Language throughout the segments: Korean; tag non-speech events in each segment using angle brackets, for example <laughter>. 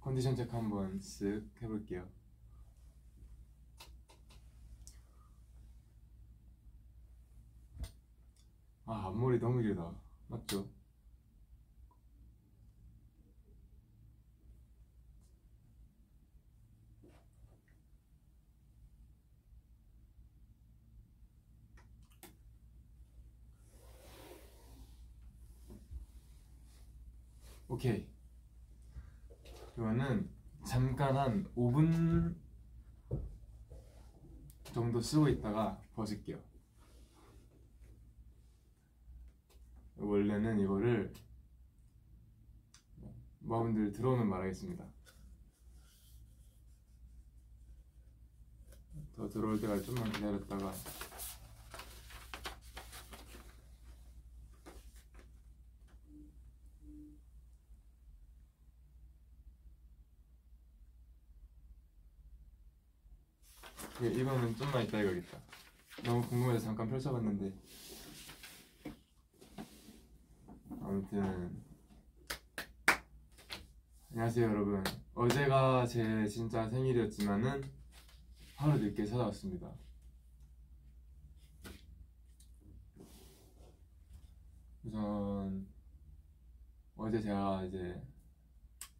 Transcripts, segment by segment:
컨디션 체크 한번 쓱 해볼게요. 아 앞머리 너무 길다 맞죠? 오케이 그러면은 잠깐 한 5분 정도 쓰고 있다가 벗을게요. 원래는 이거를 마음들 들어오면 말하겠습니다. 더 들어올 때까지 좀만 기다렸다가 예, 이거는 좀만 이따 해야겠다. 너무 궁금해서 잠깐 펼쳐봤는데. 아무튼. 안녕하세요 여러분. 어제가 제 진짜 생일이었지만은 하루 늦게 찾아왔습니다. 우선 어제 제가 이제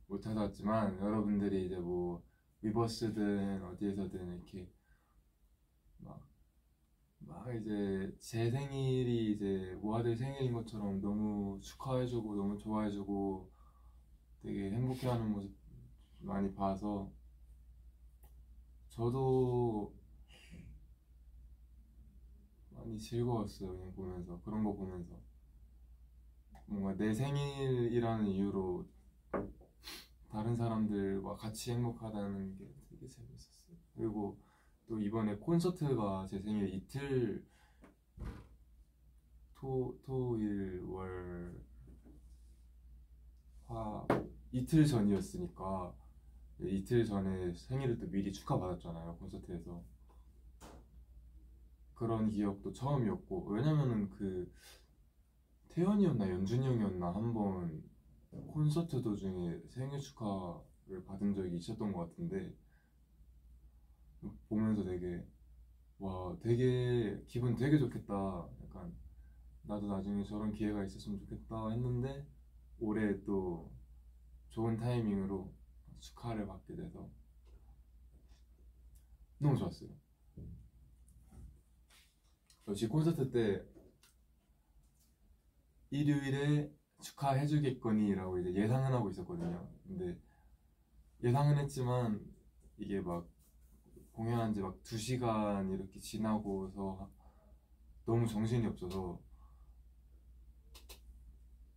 못 찾아왔지만 여러분들이 이제 뭐 위버스든 어디에서든 이렇게 막, 막 이제 제 생일이 이제 모아들 생일인 것처럼 너무 축하해주고 너무 좋아해주고 되게 행복해하는 모습 많이 봐서 저도 많이 즐거웠어요 그냥 보면서. 그런 거 보면서. 뭔가 내 생일이라는 이유로 다른 사람들과 같이 행복하다는 게 되게 재밌었어요. 그리고 또 이번에 콘서트가 제 생일 이틀 토, 토일 월 화 이틀 전이었으니까 이틀 전에 생일을 또 미리 축하받았잖아요 콘서트에서. 그런 기억도 처음이었고 왜냐면은 그 태연이었나 연준이 형이었나 한번 콘서트 도중에 생일 축하를 받은 적이 있었던 것 같은데 보면서 되게 와 되게 기분 되게 좋겠다. 약간 나도 나중에 저런 기회가 있었으면 좋겠다 했는데 올해 또 좋은 타이밍으로 축하를 받게 돼서 너무 좋았어요. 역시 콘서트 때 일요일에 축하해주겠거니라고 이제 예상은 하고 있었거든요. 근데 예상은 했지만 이게 막 공연한 지막 2시간 이렇게 지나고서 너무 정신이 없어서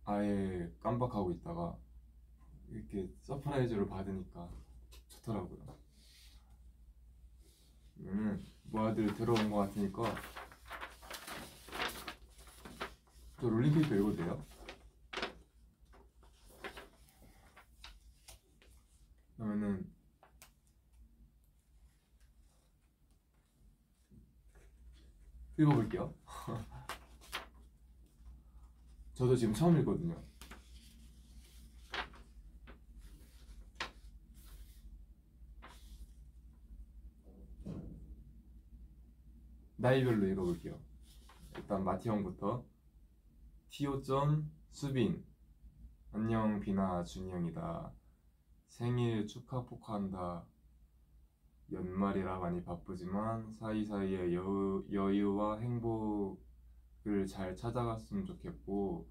아예 깜빡하고 있다가 이렇게 surprise를 받으니까 좋더라고요 그러면 모아들 들어온 것 같으니까 저 롤링페이퍼 읽어도 돼요? 그러면은 읽어볼게요. <laughs> 저도 지금 처음 읽거든요. 나이별로 읽어볼게요. 일단 마티 형부터 티오 점 수빈 안녕 비나 준이 형이다. 생일 축하 포카한다. 연말이라 많이 바쁘지만 사이사이에 여유, 여유와 행복을 잘 찾아갔으면 좋겠고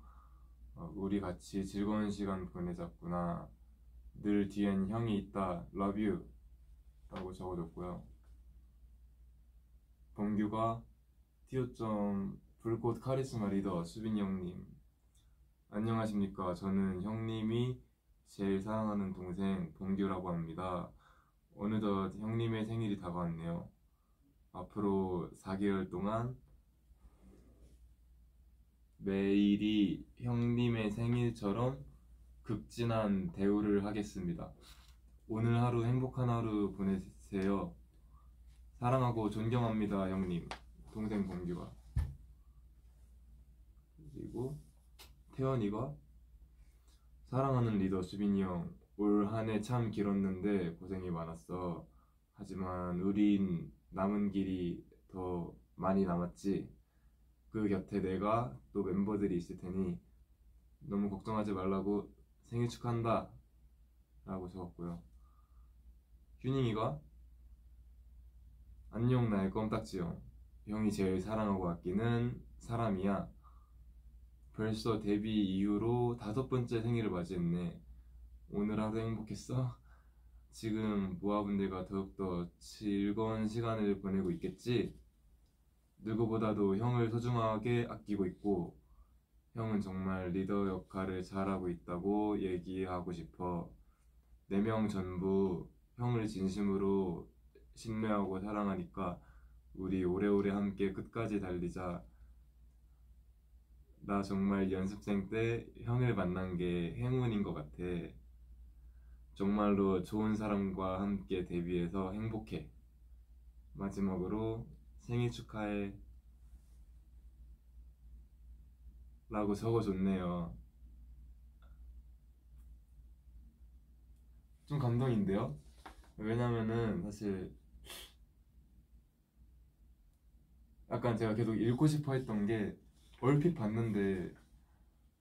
어, 우리 같이 즐거운 시간 보내자꾸나 늘 뒤엔 형이 있다 love you 라고 적어줬고요. 범규가 티오점 불꽃 카리스마 리더 수빈이 형님. 안녕하십니까. 저는 형님이 제일 사랑하는 동생 봉규라고 합니다 어느덧 형님의 생일이 다가왔네요. 앞으로 4개월 동안 매일이 형님의 생일처럼 극진한 대우를 하겠습니다. 오늘 하루 행복한 하루 보내세요. 사랑하고 존경합니다, 형님. 동생 범규가. 그리고 태연이가 사랑하는 리더 수빈이 형 올 한 해 참 길었는데 고생이 많았어. 하지만 우린 남은 길이 더 많이 남았지. 그 곁에 내가 또 멤버들이 있을 테니 너무 걱정하지 말라고 생일 축하한다. 라고 적었고요. 휴닝이가 안녕 나의 껌딱지 형. 형이 제일 사랑하고 아끼는 사람이야. 벌써 데뷔 이후로 다섯 번째 생일을 맞이했네. 오늘 하루 행복했어? 지금 모아분들과 더욱더 즐거운 시간을 보내고 있겠지? 누구보다도 형을 소중하게 아끼고 있고, 형은 정말 리더 역할을 잘하고 있다고 얘기하고 싶어. 네 명 전부 형을 진심으로 신뢰하고 사랑하니까 우리 오래오래 함께 끝까지 달리자. 나 정말 연습생 때 형을 만난 게 행운인 것 같아. 정말로 좋은 사람과 함께 데뷔해서 행복해. 마지막으로 생일 축하해. 라고 적어줬네요. 좀 감동인데요? 왜냐면은 사실 약간 제가 계속 읽고 싶어 했던 게 얼핏 봤는데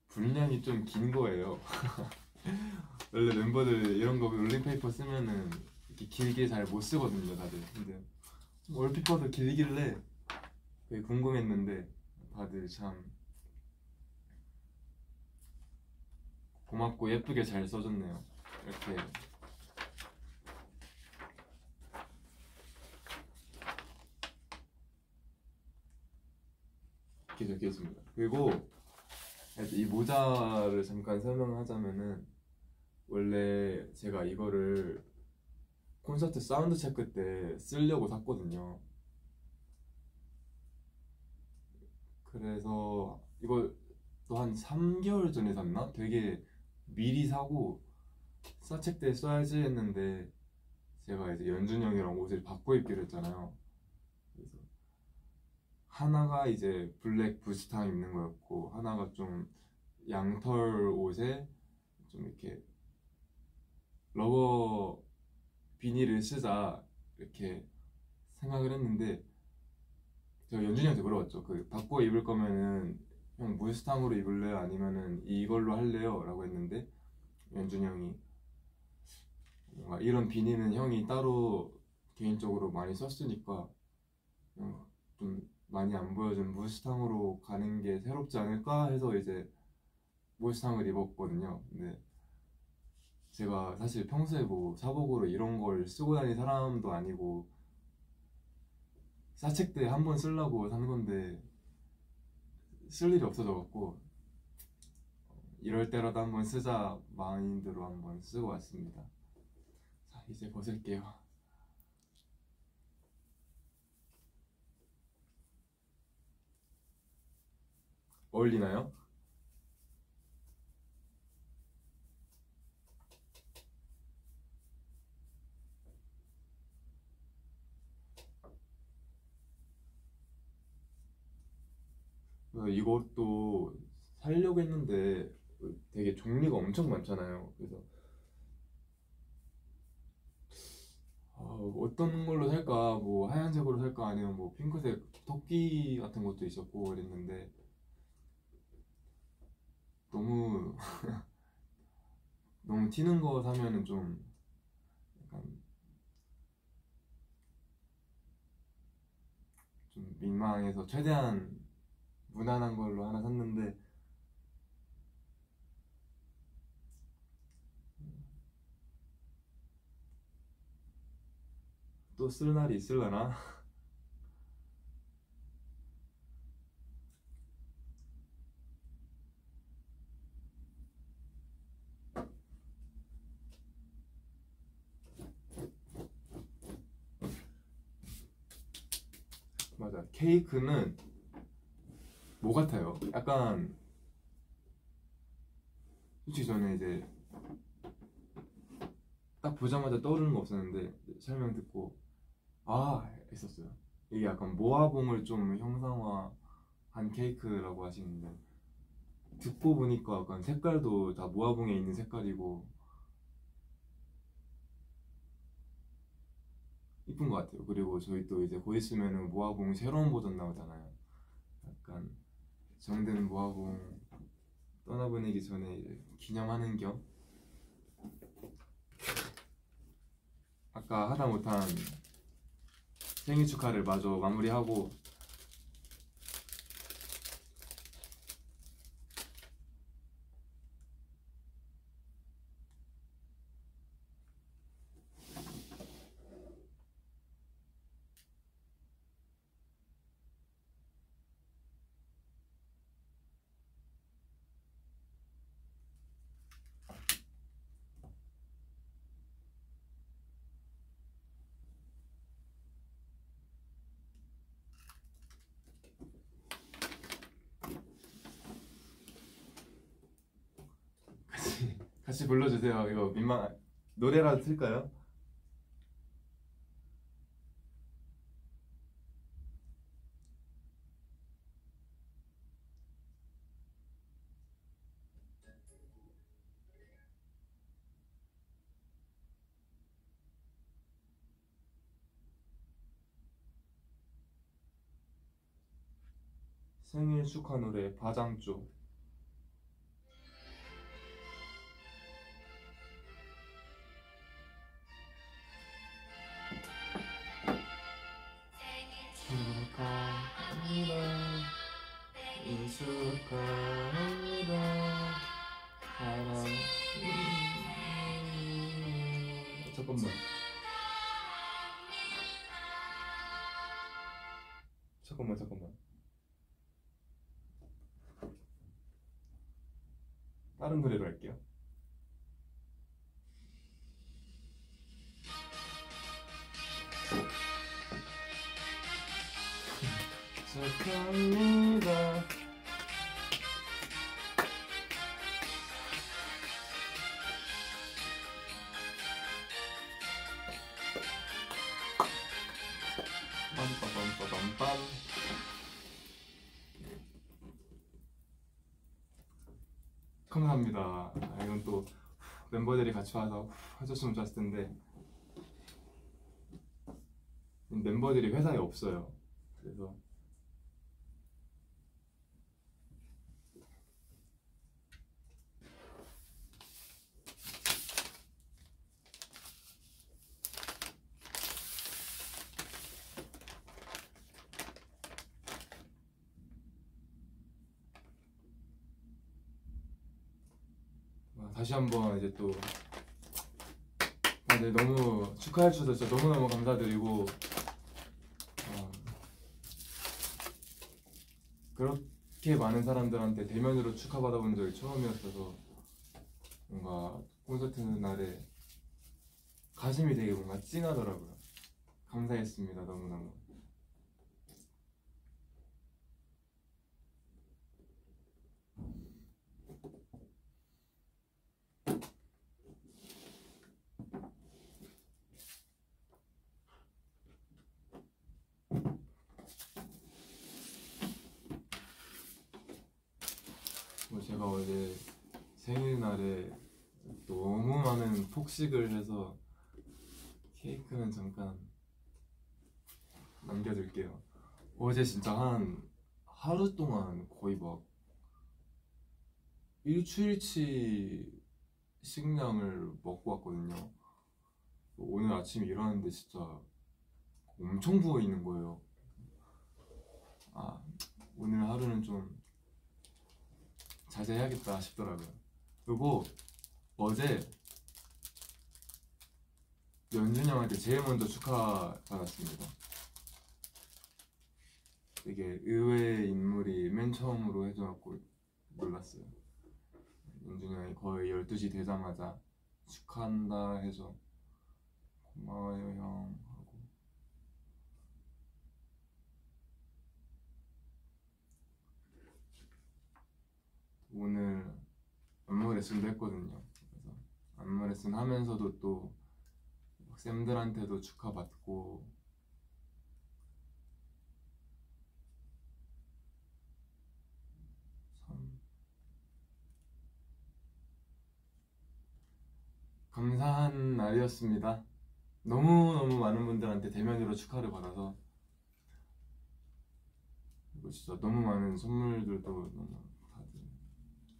분량이 좀 긴 거예요. <laughs> <laughs> 원래 멤버들 이런 거 롤링페이퍼 쓰면은 이렇게 길게 잘 못 쓰거든요, 다들. 근데 좀 얼핏 봐도 길길래 되게 궁금했는데 다들 참 고맙고 예쁘게 잘 써줬네요. 이렇게 있습니다. 그리고 이 모자를 잠깐 설명하자면은 원래 제가 이거를 콘서트 sound check 때 쓰려고 샀거든요. 그래서 이거 또한 3개월 전에 샀나? 되게 미리 사고 사첵 때 써야지 했는데 제가 이제 연준 형이랑 옷을 바꿔 입기로 했잖아요. 하나가 이제 black 무스탕 입는 거였고 하나가 좀 양털 옷에 좀 이렇게 rubber 비닐을 쓰자 이렇게 생각을 했는데 제가 연준이 형한테 물어봤죠. 그 바꿔 입을 거면은 형 무스탕으로 입을래요? 아니면은 이걸로 할래요? 라고 했는데 연준이 형이 뭔가 이런 비닐은 형이 따로 개인적으로 많이 썼으니까 좀 많이 안 보여준 무스탕으로 가는 게 새롭지 않을까 해서 이제 무스탕을 입었거든요. 근데 제가 사실 평소에 뭐 사복으로 이런 걸 쓰고 다니는 사람도 아니고 사책 때 한 번 쓰려고 산 건데 쓸 일이 없어져갖고 이럴 때라도 한번 쓰자 마인드로 한번 쓰고 왔습니다. 자 이제 벗을게요. 어울리나요? 이것도 살려고 했는데 되게 종류가 엄청 많잖아요. 그래서 어, 어떤 걸로 살까? 뭐 하얀색으로 살까? 아니면 뭐 핑크색 토끼 같은 것도 있었고 그랬는데 너무 <laughs> 너무 튀는 거 사면은 좀 약간 좀 민망해서 최대한 무난한 걸로 하나 샀는데 또 쓸 날이 있을려나? <laughs> 맞아 케이크는 뭐 같아요? 약간 솔직히 저는 이제 딱 보자마자 떠오르는 거 없었는데 설명 듣고 아 했었어요. 이게 약간 모아봉을 좀 형상화한 케이크라고 하시는데 듣고 보니까 약간 색깔도 다 모아봉에 있는 색깔이고 이쁜 것 같아요. 그리고 저희 또 이제 곧 있으면은 모아봉 새로운 버전 나오잖아요. 약간 정든 모아봉 떠나보내기 전에 기념하는 겸 아까 하다 못한 생일 축하를 마저 마무리하고 같이 같이 불러주세요. 이거 민망 노래라도 틀까요? 생일 축하 노래 바장조 빰빠밤빠밤빰 감사합니다. 아, 이건 또 멤버들이 같이 와서 해줬으면 좋았을 텐데 멤버들이 회사에 없어요. 그래서 아, 다시 한번 이제 또 다들 너무 축하해 주셔서 진짜 너무너무 감사드리고 어, 그렇게 많은 사람들한테 대면으로 축하받아본 적이 처음이었어서 뭔가 콘서트 날에 가슴이 되게 뭔가 찡하더라고요. 감사했습니다 너무너무 뭐 제가 어제 생일날에 너무 많은 폭식을 해서 케이크는 잠깐 남겨둘게요. 어제 진짜 한 하루 동안 거의 막 일주일치 식량을 먹고 왔거든요. 오늘 아침에 일어났는데 진짜 엄청 부어 있는 거예요. 아 오늘 하루는 좀 자제해야겠다 싶더라고요. 그리고 어제 연준이 형한테 제일 먼저 축하 받았습니다. 되게 의외의 인물이 맨 처음으로 해줘갖고 놀랐어요. 연준이 형이 거의 12시 되자마자 축하한다 해서 고마워요 형 하고 오늘 안무 레슨도 했거든요. 그래서 안무 레슨 하면서도 또 쌤들한테도 축하받고 참 감사한 날이었습니다. 너무너무 많은 분들한테 대면으로 축하를 받아서 그리고 진짜 너무 많은 선물들도 너무 다들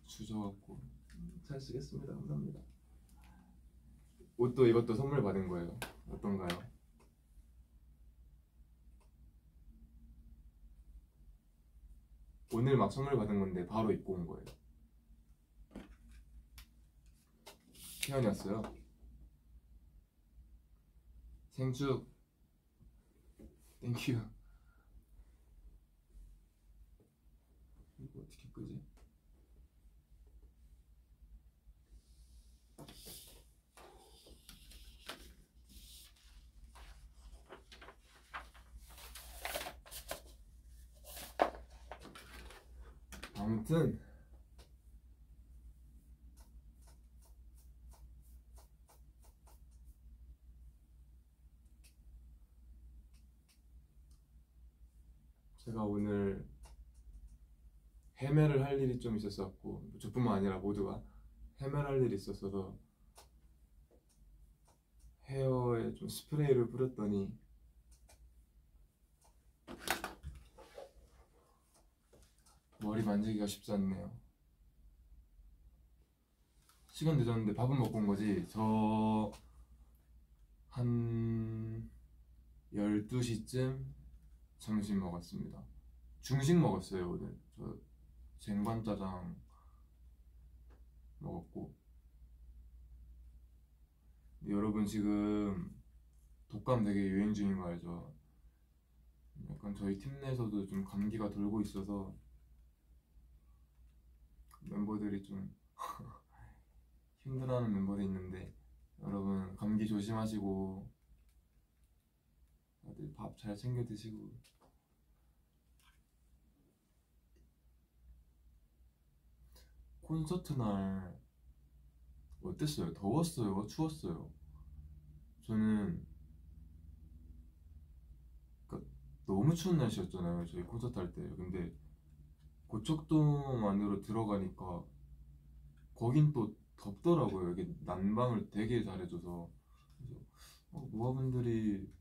주셔갖고 잘 쓰겠습니다 감사합니다 옷도 이것도 선물 받은 거예요. 어떤가요? 오늘 막 선물 받은 건데 바로 입고 온 거예요. 태연이었어요. 생축 땡큐 이거 어떻게 끄지? 아무튼 제가 오늘 헤매를 할 일이 좀 있었었고 저뿐만 아니라 모두가 헤매를 할 일이 있었어서 헤어에 좀 스프레이를 뿌렸더니 머리 만지기가 쉽지 않네요. 시간 늦었는데 밥은 먹고 온 거지. 저 한 12시쯤 점심 먹었습니다. 중식 먹었어요, 오늘. 저 쟁반짜장 먹었고. 여러분 지금 독감 되게 유행 중인 거 알죠? 약간 저희 팀 내에서도 좀 감기가 돌고 있어서 멤버들이 좀 <laughs> 힘들어하는 멤버도 있는데 여러분 감기 조심하시고 다들 밥 잘 챙겨 드시고 콘서트 날 어땠어요? 더웠어요? 추웠어요? 저는 그러니까 너무 추운 날씨였잖아요 저희 콘서트 할 때 근데 고척돔 안으로 들어가니까 거긴 또 덥더라고요 이게 난방을 되게 잘해줘서 어, 모아분들이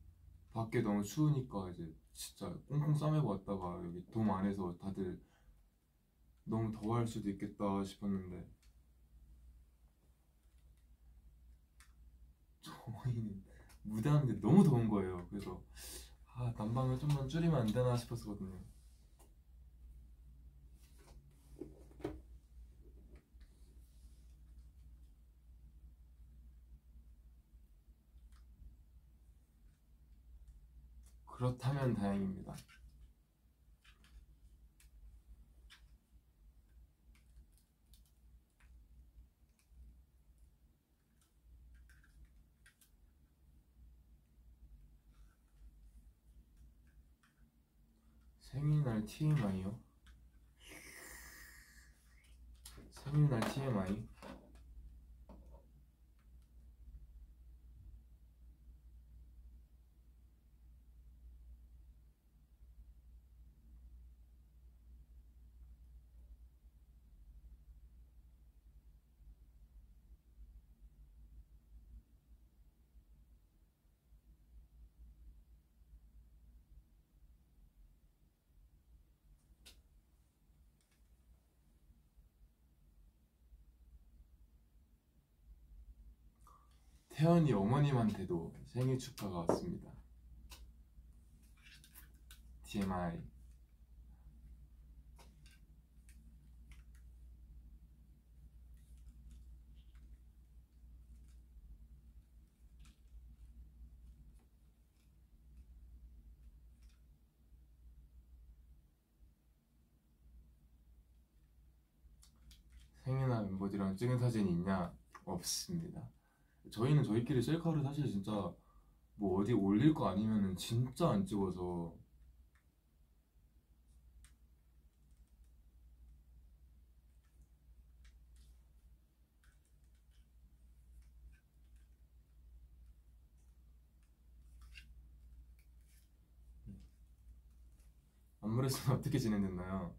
밖에 너무 추우니까 이제 진짜 꽁꽁 싸매고 왔다가 여기 돔 안에서 다들 너무 더워할 수도 있겠다 싶었는데 저희는 무대하는데 너무 더운 거예요. 그래서 아 난방을 좀만 줄이면 안 되나 싶었거든요. 그렇다면 다행입니다. 생일날 TMI요? 생일날 TMI? 태연이 어머님한테도 생일 축하가 왔습니다. TMI. 생일날 멤버들이랑 찍은 사진이 있냐? 없습니다. 저희는 저희끼리 셀카를 사실 진짜 뭐 어디 올릴 거 아니면은 진짜 안 찍어서 안무레스는 <laughs> 어떻게 진행됐나요?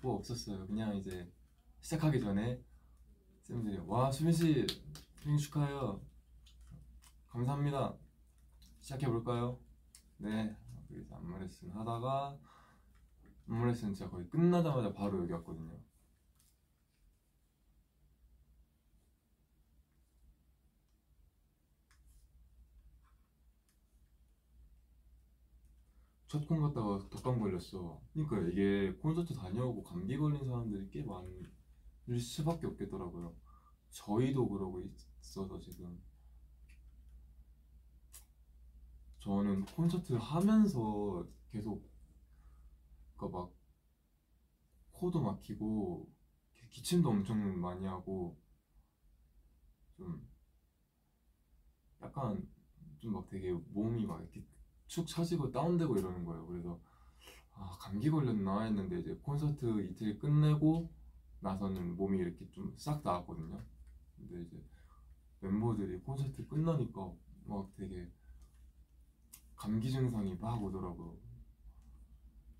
뭐 없었어요. 그냥 이제 시작하기 전에 쌤들이 와 수민 씨 생일 축하해요. 감사합니다. 시작해 볼까요? 네. 그래서 안무 레슨 하다가 안무 레슨 진짜 거의 끝나자마자 바로 여기 왔거든요. 첫콘 갔다가 독감 걸렸어. 그러니까 이게 콘서트 다녀오고 감기 걸린 사람들이 꽤 많을 수밖에 없겠더라고요. 저희도 그러고 있어서 지금 저는 콘서트 하면서 계속 그러니까 막 코도 막히고 기- 기침도 엄청 많이 하고 좀 약간 좀 막 되게 몸이 막 이렇게 축 처지고 다운되고 이러는 거예요. 그래서 아 감기 걸렸나 했는데 이제 콘서트 이틀 끝내고 나서는 몸이 이렇게 좀 싹 나았거든요. 근데 이제 멤버들이 콘서트 끝나니까 막 되게 감기 증상이 막 오더라고요.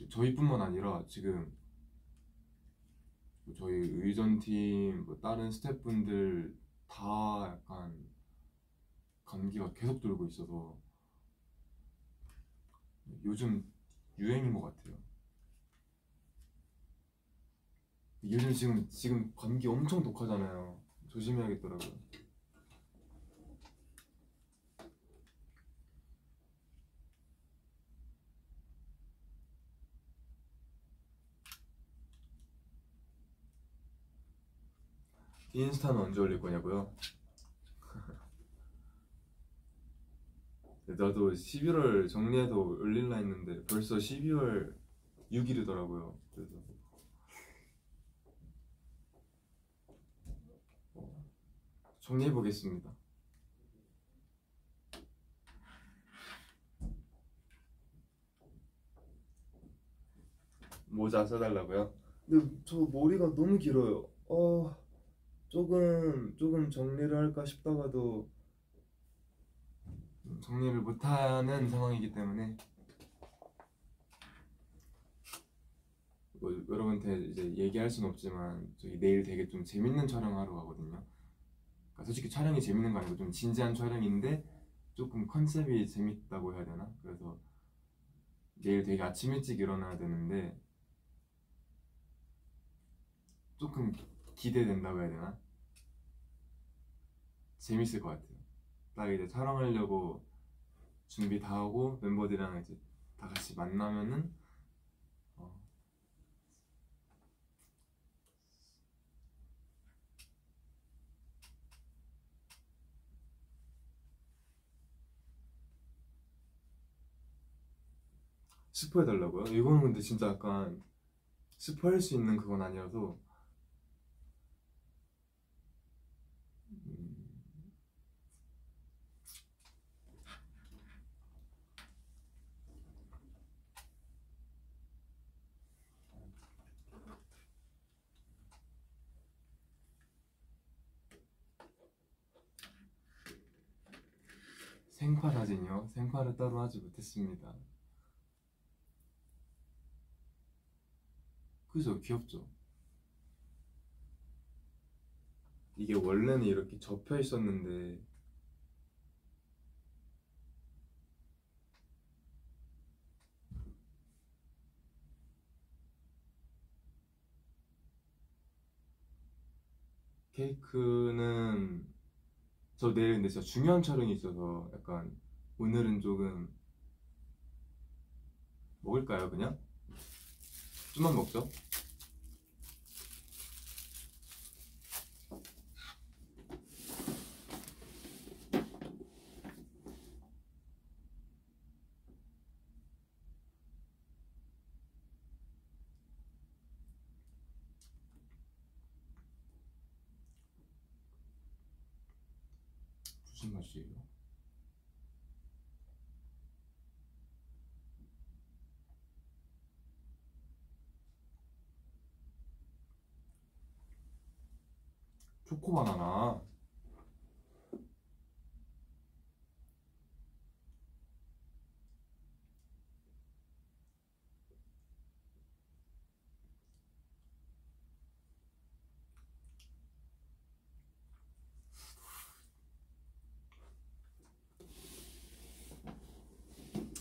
저희뿐만 아니라 지금 저희 의전팀 뭐 다른 스태프분들 다 약간 감기가 계속 돌고 있어서 요즘 유행인 것 같아요. 요즘 지금 지금 감기 엄청 독하잖아요. 조심해야겠더라고요. 인스타는 언제 올릴 거냐고요? <laughs> 나도 11월 정리해서 올릴라 했는데 벌써 12월 6일이더라고요. 그래서 어, 정리해 보겠습니다. 모자 써달라고요? 근데 저 머리가 너무 길어요. 어, 조금 조금 정리를 할까 싶다가도 정리를 못하는 상황이기 때문에 뭐 여러분한테 이제 얘기할 순 없지만 저희 내일 되게 좀 재밌는 촬영하러 가거든요. 그러니까 솔직히 촬영이 재밌는 거 아니고 좀 진지한 촬영인데 조금 컨셉이 재밌다고 해야 되나? 그래서 내일 되게 아침 일찍 일어나야 되는데 조금 기대된다고 해야 되나? 재밌을 것 같아요. 딱 이제 촬영하려고 준비 다 하고 멤버들이랑 이제 다 같이 만나면은 스포해달라고요? 이거는 근데 진짜 약간 스포할 수 있는 그건 아니라서 음, 생파 사진이요? 생파를 따로 하지 못했습니다. 그죠? 귀엽죠? 이게 원래는 이렇게 접혀 있었는데 케이크는 저 내일 근데 진짜 중요한 촬영이 있어서 약간 오늘은 조금 먹을까요 그냥? 좀만 먹죠? 무슨 맛이에요? 초코바나나.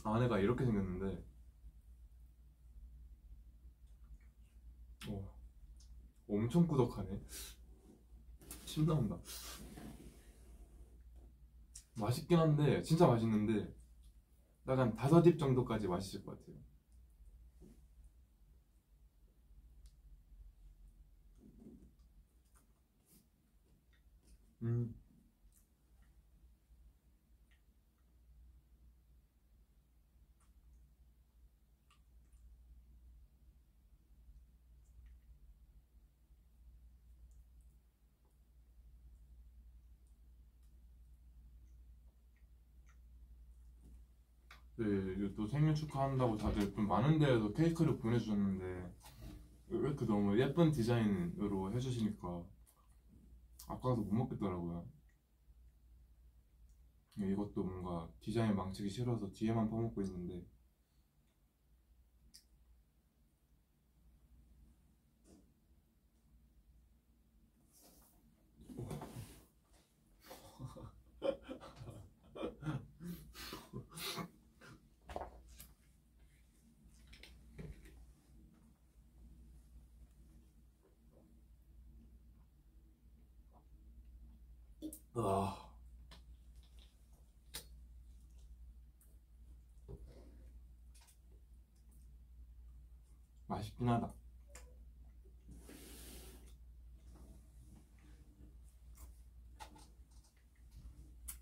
아내가 이렇게 생겼는데. 어, 엄청 꾸덕하네 침 나온다. 맛있긴 한데 진짜 맛있는데 약간 다섯 입 정도까지 맛있을 것 같아요. 음 네, 또 생일 축하한다고 다들 좀 많은 데에서 케이크를 보내주셨는데 왜 이렇게 너무 예쁜 디자인으로 해주시니까 아까도 못 먹겠더라고요. 이것도 뭔가 디자인 망치기 싫어서 뒤에만 퍼먹고 있는데 아 맛있긴 하다.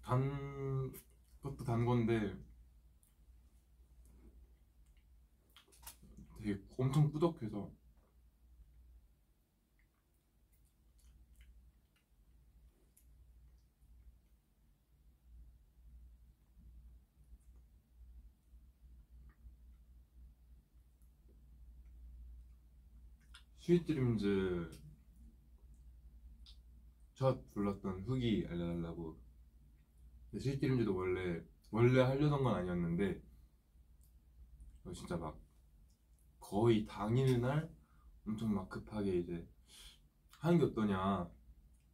단 것도 단 건데 되게 엄청 꾸덕해서 Sweet Dreams 첫 불렀던 후기 알려달라고. Sweet Dreams도 원래 원래 하려던 건 아니었는데 어, 진짜 막 거의 당일날 엄청 막 급하게 이제 하는 게 어떠냐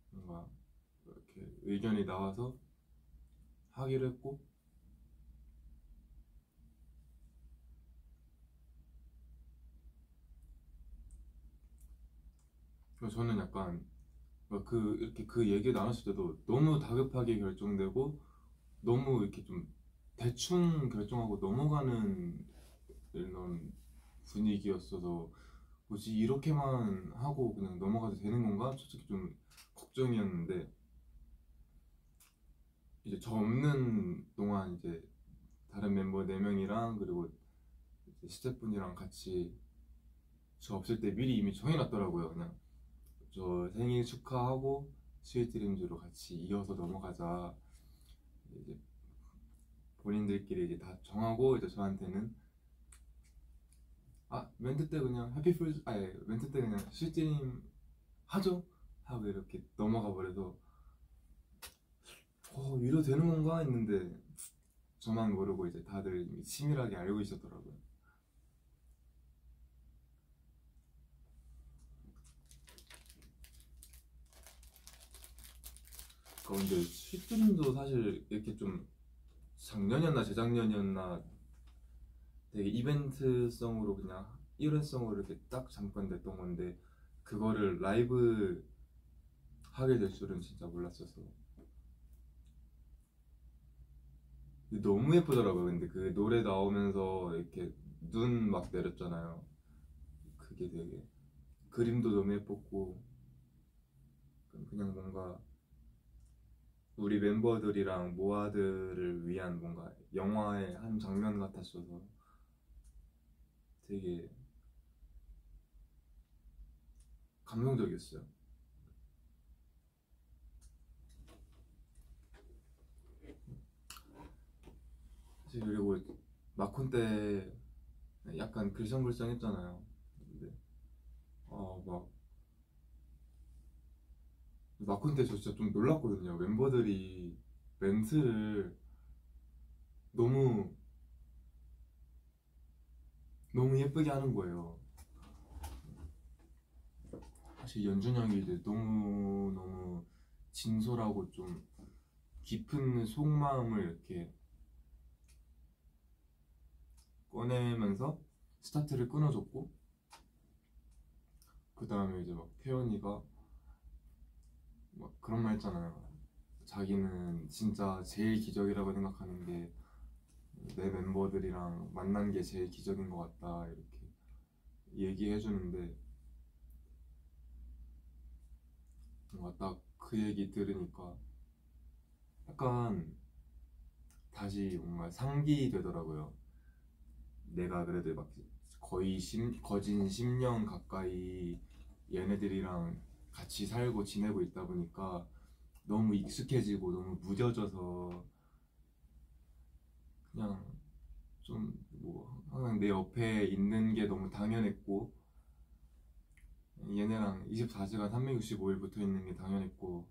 뭔가 이렇게 의견이 나와서 하기로 했고 저는 약간 막그 이렇게 그 얘기 나눴을 때도 너무 다급하게 결정되고 너무 이렇게 좀 대충 결정하고 넘어가는 이런 분위기였어서 뭐지 이렇게만 하고 그냥 넘어가도 되는 건가? 솔직히 좀 걱정이었는데 이제 저 없는 동안 이제 다른 멤버 4명이랑 그리고 이제 스태프분이랑 같이 저 없을 때 미리 이미 정해놨더라고요 그냥 저 생일 축하하고 Sweet Dreams로 같이 이어서 넘어가자. 이제 본인들끼리 이제 다 정하고 이제 저한테는 아 멘트 때 그냥 Happy Fools 아니 멘트 때 그냥 Sweet Dream 하죠? 하고 이렇게 넘어가 버려서 어 이러 되는 건가? 했는데 저만 모르고 이제 다들 치밀하게 알고 있었더라고요. 근데 Sweet Dream도 사실 이렇게 좀 작년이었나 재작년이었나 되게 이벤트성으로 그냥 일회성으로 이렇게 딱 잠깐 냈던 건데 그거를 라이브 하게 될 줄은 진짜 몰랐어서. 너무 예쁘더라고요. 근데 그 노래 나오면서 이렇게 눈 막 내렸잖아요. 그게 되게 그림도 너무 예뻤고 그냥 뭔가 우리 멤버들이랑 모아들을 위한 뭔가 영화의 한 장면 같았어서 되게 감동적이었어요. 사실 그리고 마콘 때 약간 글썽글썽했잖아요. 근데 어막 마콘 때저 진짜 좀 놀랐거든요. 멤버들이 멘트를 너무 너무 예쁘게 하는 거예요. 사실 연준 형이 이제 너무 너무 진솔하고 좀 깊은 속마음을 이렇게 꺼내면서 스타트를 끊어줬고 그 다음에 이제 막 태연이가 막 그런 말 했잖아요. 자기는 진짜 제일 기적이라고 생각하는 게 내 멤버들이랑 만난 게 제일 기적인 것 같다 이렇게 얘기해 주는데 뭔가 딱 그 얘기 들으니까 약간 다시 뭔가 상기 되더라고요. 내가 그래도 막 거의 심, 거진 10년 가까이 얘네들이랑 같이 살고 지내고 있다 보니까 너무 익숙해지고 너무 무뎌져서 그냥 좀 뭐 항상 내 옆에 있는 게 너무 당연했고 얘네랑 24시간 365일 붙어 있는 게 당연했고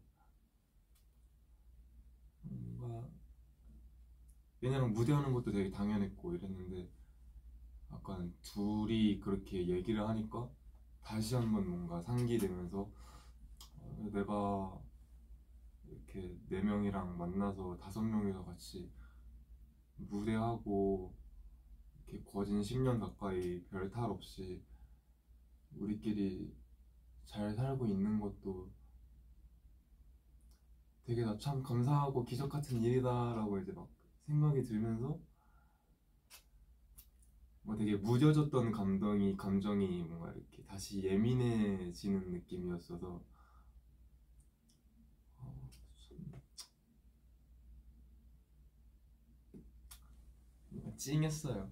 뭔가 얘네랑 무대하는 것도 되게 당연했고 이랬는데 약간 둘이 그렇게 얘기를 하니까 다시 한번 뭔가 상기되면서 어, 내가 이렇게 네 명이랑 만나서 다섯 명이서 같이 무대하고 이렇게 거진 10년 가까이 별 탈 없이 우리끼리 잘 살고 있는 것도 되게 나 참 감사하고 기적 같은 일이다라고 이제 막 생각이 들면서 뭐 되게 무뎌졌던 감정이 감정이 뭔가 이렇게 다시 예민해지는 느낌이었어서 어, 좀 뭔가 찡했어요.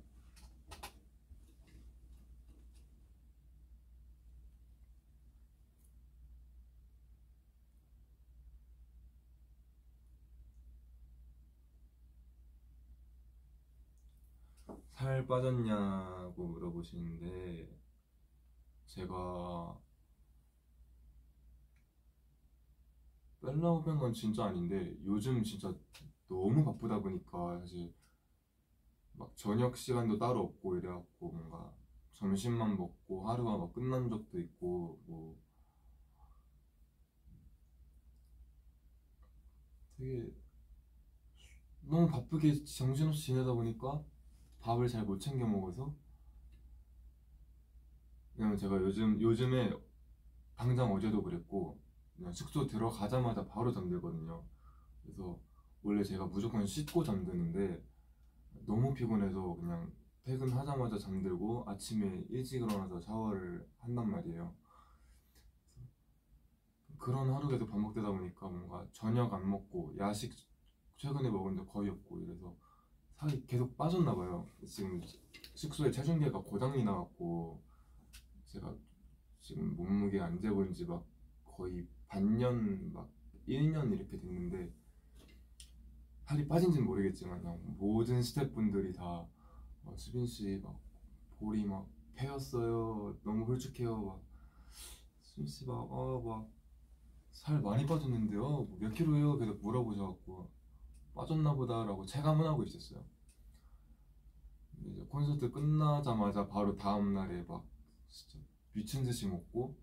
살 빠졌냐고 물어보시는데 제가 빼려고 뺀건 진짜 아닌데 요즘 진짜 너무 바쁘다 보니까 사실 막 저녁 시간도 따로 없고 이래갖고 뭔가 점심만 먹고 하루가 막 끝난 적도 있고 뭐 되게 너무 바쁘게 정신없이 지내다 보니까 밥을 잘 못 챙겨 먹어서 왜냐면 제가 요즘 요즘에 당장 어제도 그랬고 그냥 숙소 들어가자마자 바로 잠들거든요. 그래서 원래 제가 무조건 씻고 잠드는데 너무 피곤해서 그냥 퇴근하자마자 잠들고 아침에 일찍 일어나서 샤워를 한단 말이에요. 그런 하루가 계속 반복되다 보니까 뭔가 저녁 안 먹고 야식 최근에 먹은 적 거의 없고 이래서 살이 계속 빠졌나 봐요. 지금 숙소에 체중계가 고장이 나갖고 제가 지금 몸무게 안 재본 지 막 거의 반년 막 1년 이렇게 됐는데 살이 빠진지는 모르겠지만 모든 스태프분들이 다 어, 수빈 씨 막 볼이 막 패였어요. 너무 홀쭉해요. 막 수빈 씨막어막살 많이 빠졌는데요. 뭐몇 킬로예요? 계속 물어보셔갖고 빠졌나 보다라고 체감은 하고 있었어요. 이제 콘서트 끝나자마자 바로 다음 날에 막 진짜 미친 듯이 먹고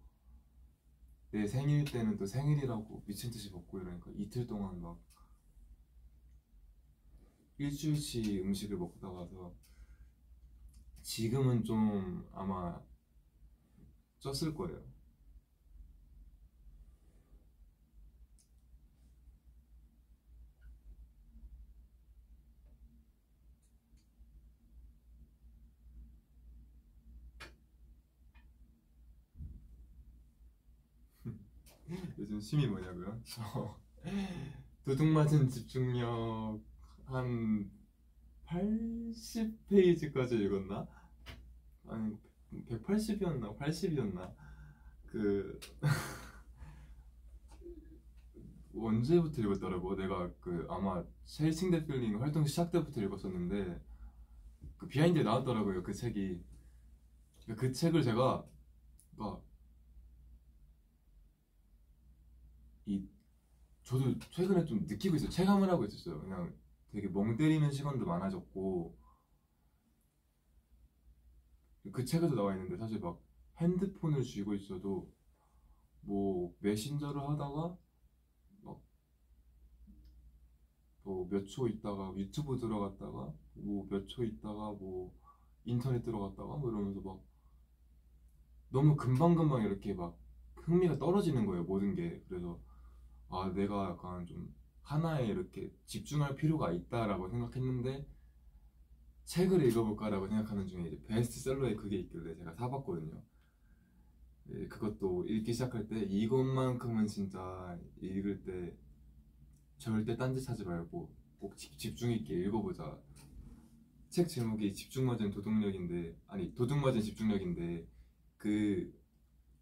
내 생일 때는 또 생일이라고 미친 듯이 먹고 이러니까 이틀 동안 막 일주일치 음식을 먹다 가서 지금은 좀 아마 쪘을 거예요. <laughs> 요즘 쉼이 뭐냐고요? <laughs> 저 도둑맞은 집중력 한 80페이지까지 읽었나? 아니 180이었나 80이었나 그 <laughs> 언제부터 읽었더라고 내가 그 아마 Chasing That Feeling 활동 시작 때부터 읽었었는데 그 비하인드에 나왔더라고요 그 책이 그 책을 제가 막 이 저도 최근에 좀 느끼고 있어요. 체감을 하고 있었어요. 그냥 되게 멍 때리는 시간도 많아졌고 그 책에도 나와 있는데 사실 막 핸드폰을 쥐고 있어도 뭐 메신저를 하다가 뭐몇초 있다가 유튜브 들어갔다가 뭐 몇 초 있다가 뭐 인터넷 들어갔다가 뭐 이러면서 막 너무 금방금방 이렇게 막 흥미가 떨어지는 거예요 모든 게. 그래서 아 내가 약간 좀 하나에 이렇게 집중할 필요가 있다라고 생각했는데 책을 읽어볼까라고 생각하는 중에 이제 베스트셀러에 그게 있길래 제가 사봤거든요. 예, 그것도 읽기 시작할 때 이것만큼은 진짜 읽을 때 절대 딴짓 하지 말고 꼭 집- 집중 있게 읽어보자. 책 제목이 집중 맞은 도둑력인데 아니 도둑 맞은 집중력인데 그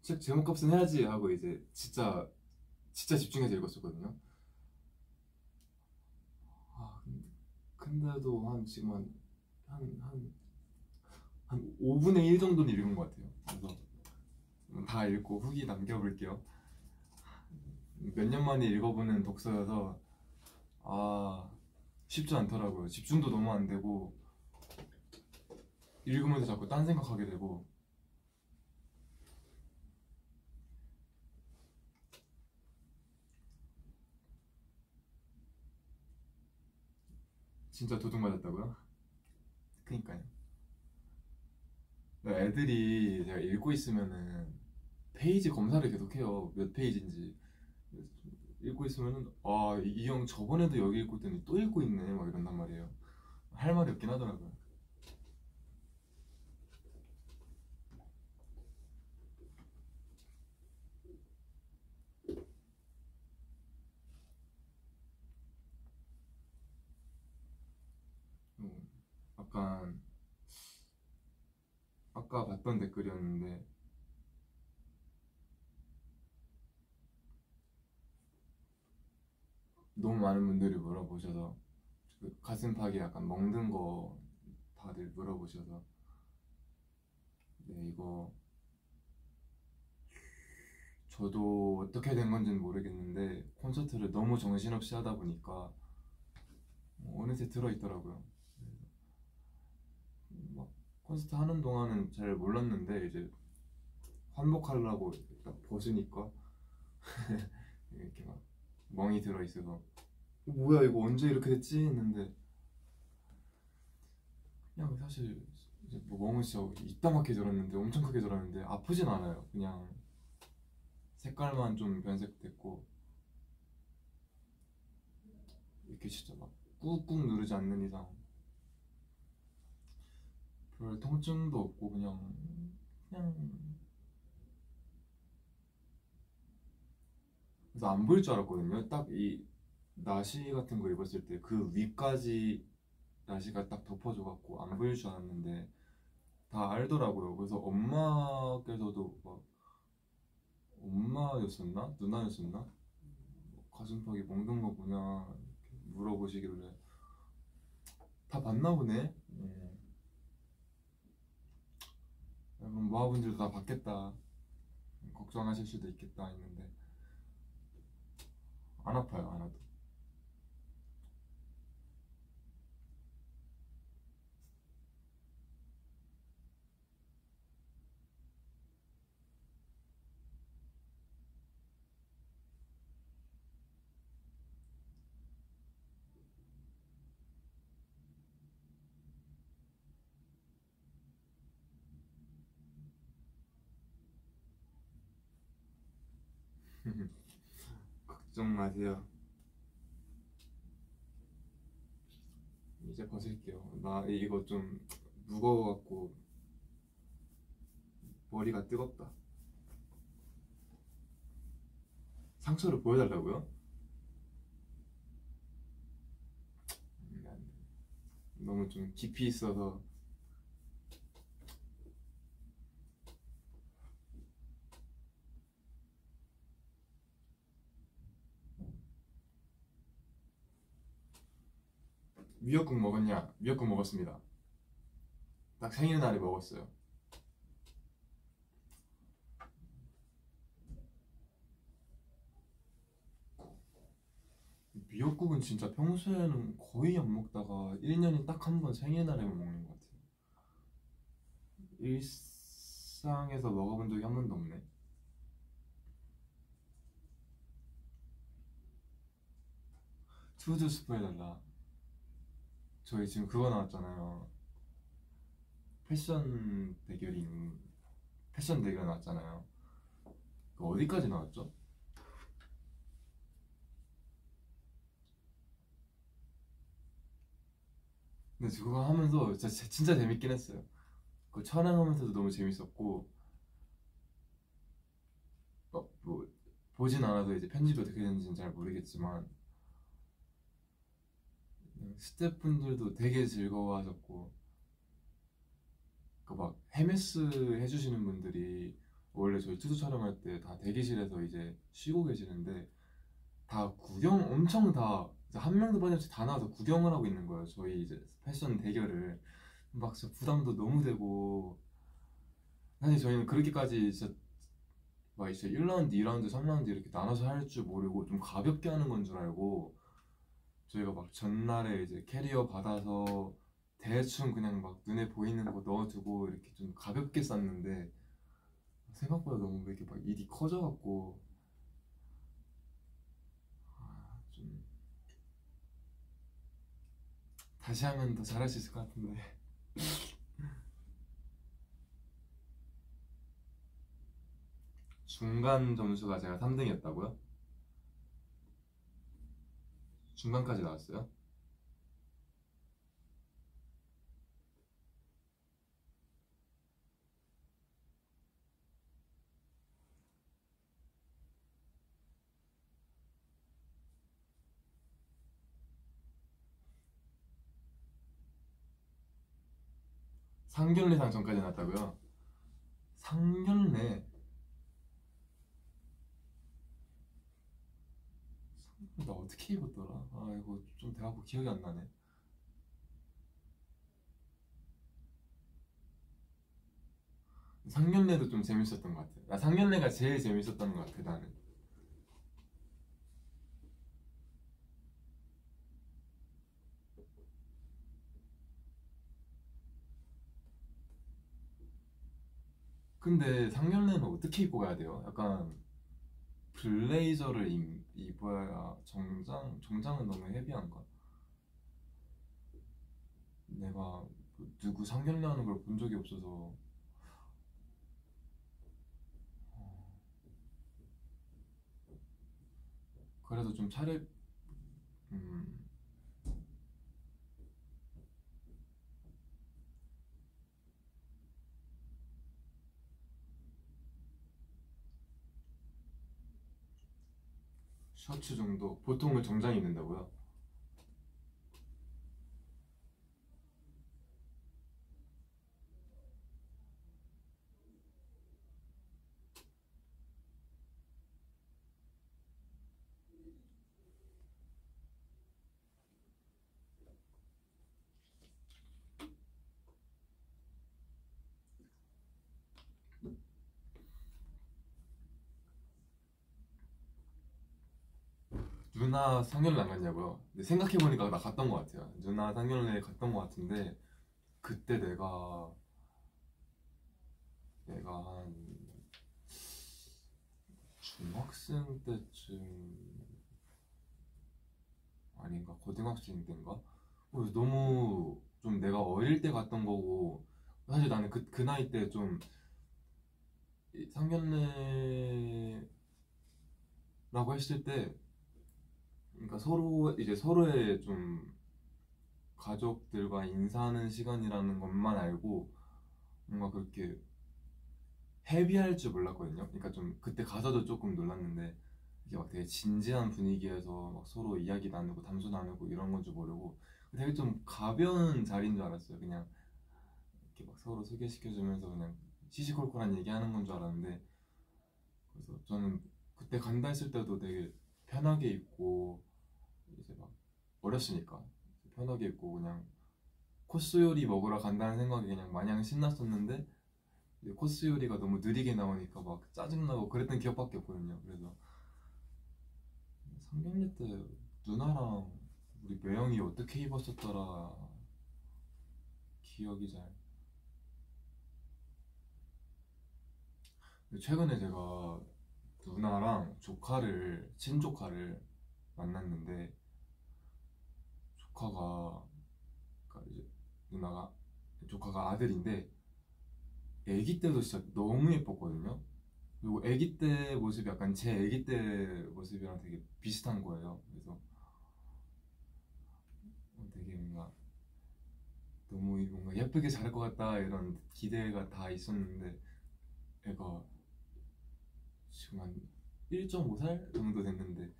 책 제목 값은 해야지 하고 이제 진짜 진짜 집중해서 읽었었거든요. 아 근데 근데도 한 지금 한 한 한 한 5분의 1 정도는 읽은 것 같아요. 그래서 다 읽고 후기 남겨볼게요. 몇 년 만에 읽어보는 독서여서 아 쉽지 않더라고요. 집중도 너무 안 되고 읽으면서 자꾸 딴 생각하게 되고 진짜 도둑 맞았다고요? 그니까요. 애들이 제가 읽고 있으면은 페이지 검사를 계속해요. 몇 페이지인지. 읽고 있으면은 아, 이 형 저번에도 여기 읽고 있더니 또 읽고 있네. 막 이런단 말이에요. 할 말이 없긴 하더라고요. 음, 약간 아까 봤던 댓글이었는데 너무 많은 분들이 물어보셔서 그 가슴팍이 약간 멍든 거 다들 물어보셔서 네 이거 저도 어떻게 된 건지는 모르겠는데 콘서트를 너무 정신없이 하다 보니까 어느새 들어있더라고요. 콘서트 하는 동안은 잘 몰랐는데 이제 환복하려고 딱 벗으니까 <laughs> 이렇게 막 멍이 들어 있어서 어, 뭐야 이거 언제 이렇게 됐지 했는데 그냥 사실 이제 뭐 멍은 진짜 이따맣게 들었는데 엄청 크게 들었는데 아프진 않아요. 그냥 색깔만 좀 변색됐고 이렇게 진짜 막 꾹꾹 누르지 않는 이상 별 통증도 없고 그냥 그냥 그래서 안 보일 줄 알았거든요. 딱 이 나시 같은 거 입었을 때 그 위까지 나시가 딱 덮어줘갖고 안 보일 줄 알았는데 다 알더라고요. 그래서 엄마께서도 막 엄마였었나 누나였었나 뭐 가슴팍이 멍든 거구나 물어보시길래 다 봤나 보네. 음. 여러분 모아분들도 다 봤겠다. 걱정하실 수도 있겠다 했는데 안 아파요 안 와도. 걱정 마세요. 이제 벗을게요. 나 이거 좀 무거워갖고 머리가 뜨겁다. 상처를 보여달라고요? 음. 너무 좀 깊이 있어서 미역국 먹었냐? 미역국 먹었습니다. 딱 생일날에 먹었어요. 미역국은 진짜 평소에는 거의 안 먹다가 1년에 딱 한 번 생일날에만 먹는 것 같아요. 일상에서 먹어본 적이 한 번도 없네. 투두 스프 해달라. 저희 지금 그거 나왔잖아요. 패션 대결이 패션 대결 나왔잖아요. 그 어디까지 나왔죠? 근데 그거 하면서 진짜, 진짜 재밌긴 했어요. 그 촬영하면서도 너무 재밌었고 어, 뭐 보진 않아도 이제 편집이 어떻게 되는지는 잘 모르겠지만 스태프분들도 되게 즐거워하셨고 그막 헤메스 해주시는 분들이 원래 저희 투수 촬영할 때 다 대기실에서 이제 쉬고 계시는데 다 구경 엄청 다 한 명도 빠짐없이 다 나와서 구경을 하고 있는 거예요. 저희 이제 패션 대결을 막 진짜 부담도 너무 되고 사실 저희는 그렇게까지 진짜 막 이제 1라운드, 2라운드, 3라운드 이렇게 나눠서 할 줄 모르고 좀 가볍게 하는 건 줄 알고 저희가 막 전날에 이제 캐리어 받아서 대충 그냥 막 눈에 보이는 거 넣어두고 이렇게 좀 가볍게 쌌는데 생각보다 너무 왜 이렇게 막 일이 커져갖고 아, 좀 다시 하면 더 잘할 수 있을 것 같은데 <laughs> 중간 점수가 제가 3등이었다고요? 중간까지 나왔어요? 상견례상 전까지 나왔다고요? 상견례 나 어떻게 입었더라? 아 이거 좀 대하고 기억이 안 나네. 상견례도 좀 재밌었던 것 같아. 나 상견례가 제일 재밌었던 것 같아 나는. 근데 상견례는 어떻게 입고 가야 돼요? 약간 블레이저를 입, 입어야 정장 정장은 너무 헤비한가? 내가 뭐 누구 상견례 하는 걸 본 적이 없어서. 어, 그래도 좀 차려 음, 셔츠 정도 보통은 정장이 입는다고요? 누나 상견례 안 갔냐고요? 생각해보니까 나 갔던 것 같아요. 누나 상견례 갔던 것 같은데 그때 내가 내가 한 중학생 때쯤 아닌가 고등학생 때인가? 어, 너무 좀 내가 어릴 때 갔던 거고 사실 나는 그, 그 나이 때 좀 상견례라고 했을 때 그러니까 서로 이제 서로의 좀 가족들과 인사하는 시간이라는 것만 알고 뭔가 그렇게 헤비할 줄 몰랐거든요. 그러니까 좀 그때 가서도 조금 놀랐는데 이게 막 되게 진지한 분위기에서 막 서로 이야기 나누고 담소 나누고 이런 건 줄 모르고 되게 좀 가벼운 자리인 줄 알았어요. 그냥 이렇게 막 서로 소개시켜주면서 그냥 시시콜콜한 얘기하는 건 줄 알았는데 그래서 저는 그때 간다 했을 때도 되게 편하게 입고 이제 막 어렸으니까 편하게 입고 그냥 코스 요리 먹으러 간다는 생각이 그냥 마냥 신났었는데 코스 요리가 너무 느리게 나오니까 막 짜증나고 그랬던 기억밖에 없거든요. 그래서 상견례 때 누나랑 우리 매형이 어떻게 입었었더라 기억이 잘. 최근에 제가 누나랑 조카를 친조카를 만났는데 조카가 그러니까 이제 누나가 조카가 아들인데 아기 때도 진짜 너무 예뻤거든요. 그리고 아기 때 모습이 약간 제 아기 때 모습이랑 되게 비슷한 거예요. 그래서 어, 되게 뭔가 너무 뭔가 예쁘게 자랄 것 같다 이런 기대가 다 있었는데 애가 지금 한 1.5살 정도 됐는데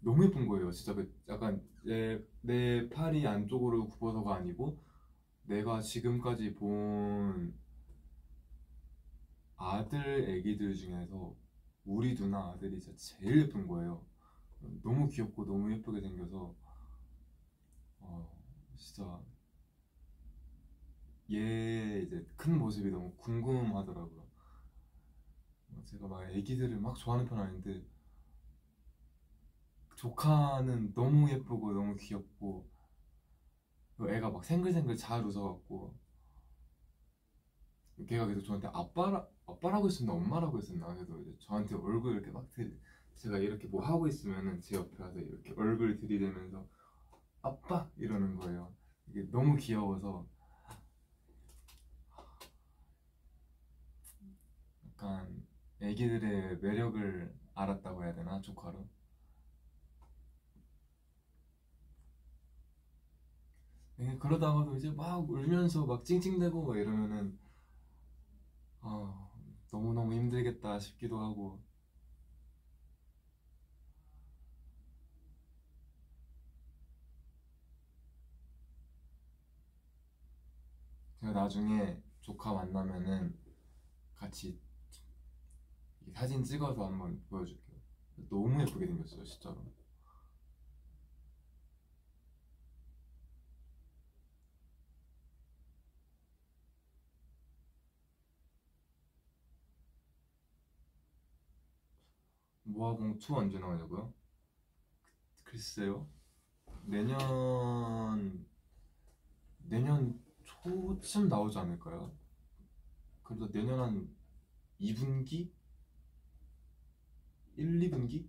너무 예쁜 거예요. 진짜 그 약간 내, 내 팔이 안쪽으로 굽어서가 아니고 내가 지금까지 본 아들 애기들 중에서 우리 누나 아들이 진짜 제일 예쁜 거예요. 너무 귀엽고 너무 예쁘게 생겨서 어, 진짜 얘 이제 큰 모습이 너무 궁금하더라고요. 어, 제가 막 애기들을 막 좋아하는 편 아닌데 조카는 너무 예쁘고 너무 귀엽고 그 애가 막 생글생글 잘 웃어갖고 걔가 계속 저한테 아빠라 아빠라고 했었나 엄마라고 했었나 그래서 이제 저한테 얼굴 이렇게 막 들, 제가 이렇게 뭐 하고 있으면은 제 옆에 와서 이렇게 얼굴 들이대면서 아빠 이러는 거예요. 이게 너무 귀여워서 약간 애기들의 매력을 알았다고 해야 되나 조카로. 예, 그러다가도 이제 막 울면서 막 찡찡대고 막 이러면은 아, 너무너무 힘들겠다 싶기도 하고 제가 나중에 조카 만나면은 같이 사진 찍어서 한번 보여줄게요. 너무 예쁘게 생겼어요, 진짜로. 모아봉 2 언제 나오냐고요? 글쎄요. 내년 내년 초쯤 나오지 않을까요? 그래도 내년 한 2분기? 1, 2분기?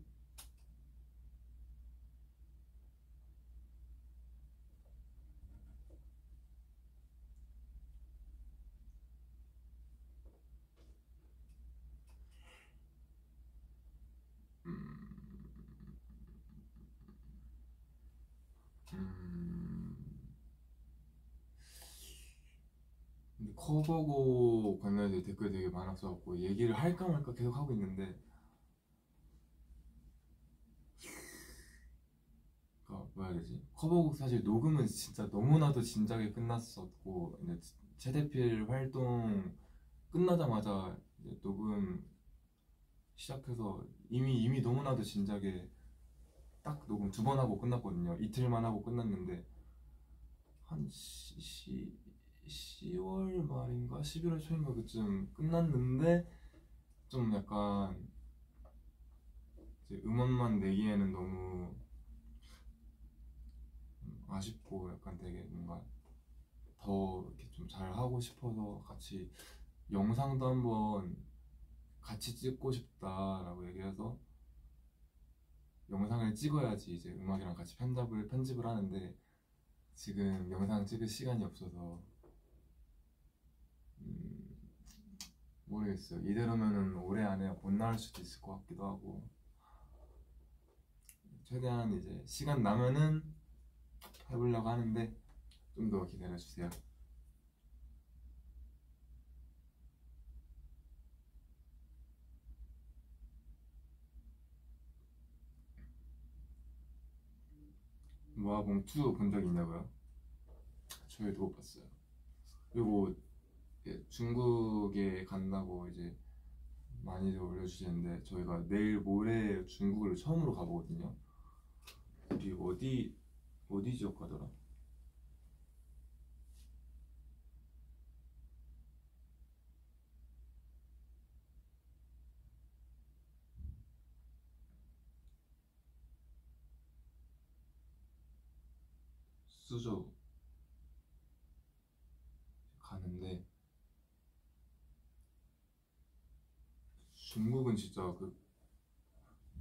음, 근데 커버곡 관련해서 댓글 되게 많았어갖고 얘기를 할까 말까 계속 하고 있는데 그러니까 뭐라 해야 되지? 커버곡 사실 녹음은 진짜 너무나도 진작에 끝났었고 이제 최대필 활동 끝나자마자 이제 녹음 시작해서 이미 이미 너무나도 진작에 딱 녹음 두 번 하고 끝났거든요. 이틀만 하고 끝났는데 한 시, 시, 10월 말인가 11월 초인가 그쯤 끝났는데 좀 약간 음원만 내기에는 너무 아쉽고 약간 되게 뭔가 더 이렇게 좀 잘 하고 싶어서 같이 영상도 한번 같이 찍고 싶다라고 얘기해서 영상을 찍어야지 이제 음악이랑 같이 편집을 편집을 하는데 지금 영상 찍을 시간이 없어서 음, 모르겠어요. 이대로면은 올해 안에 못 나올 수도 있을 것 같기도 하고 최대한 이제 시간 나면은 해보려고 하는데 좀 더 기다려 주세요. 모아봉 2본 적 있냐고요? 저희도 못 봤어요. 그리고 중국에 간다고 이제 많이들 올려주시는데 저희가 내일 모레 중국을 처음으로 가보거든요. 우리 어디 어디 지역 가더라? 수저 가는데 중국은 진짜 그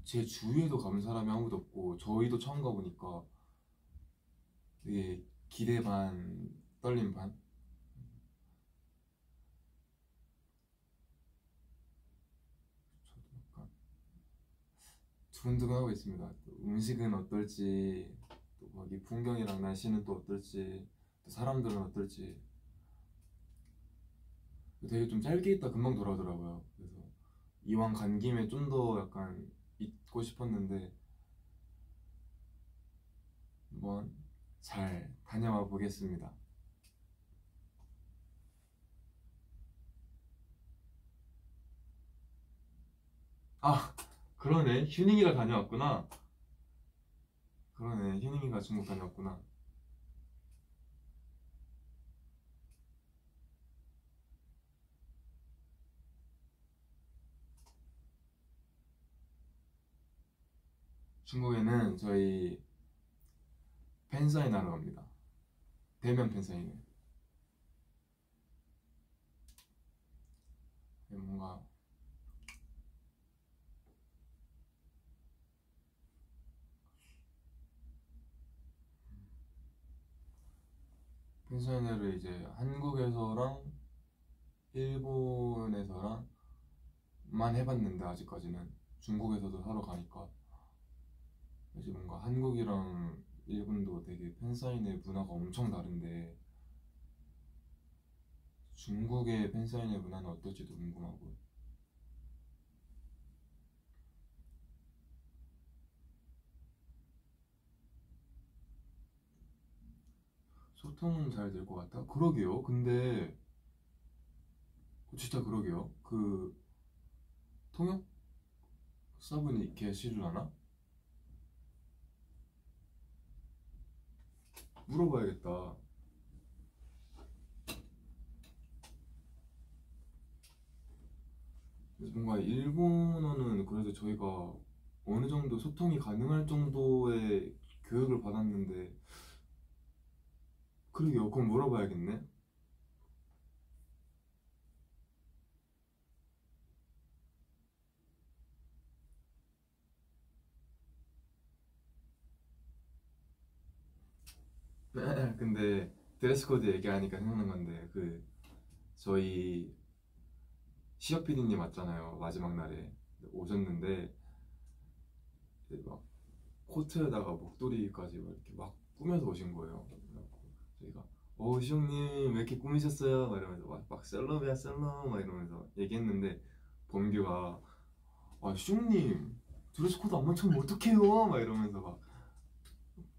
제 주위에도 가본 사람이 아무도 없고 저희도 처음 가보니까 되게 기대 반 떨림 반 저도 약간 두근두근하고 있습니다. 음식은 어떨지 또 거기 풍경이랑 날씨는 또 어떨지 또 사람들은 어떨지. 되게 좀 짧게 있다 금방 돌아오더라고요. 그래서 이왕 간 김에 좀 더 약간 있고 싶었는데 뭐 잘 다녀와 보겠습니다. 아, 그러네. 휴닝이가 다녀왔구나. 그러네. 휴닝이가 중국 다녀왔구나. 중국에는 저희 팬사인 하러 갑니다. 대면 팬사인회. 뭔가 팬사인회를 이제 한국에서랑 일본에서랑 만 해봤는데 아직까지는 중국에서도 하러 가니까 이제 뭔가 한국이랑 일본도 되게 팬사인회 문화가 엄청 다른데 중국의 팬사인회 문화는 어떨지도 궁금하고 소통은 잘 될 것 같아? 그러게요. 근데 진짜 그러게요. 그 통역사분이 계시려나? 물어봐야겠다. 그래서 뭔가 일본어는 그래도 저희가 어느 정도 소통이 가능할 정도의 교육을 받았는데 그러게요. 그럼 물어봐야겠네. 근데 드레스 코드 얘기하니까 생각난 건데 그 저희 시혁 PD님 왔잖아요 마지막 날에 오셨는데 막 코트에다가 목도리까지 막 이렇게 막 꾸며서 오신 거예요. 저희가 어 시혁님 왜 이렇게 꾸미셨어요? 막 이러면서 막, 막 셀럽이야 셀럽 막 이러면서 얘기했는데 범규가 아 시혁님 드레스 코드 안 맞추면 어떡해요? 막 이러면서 막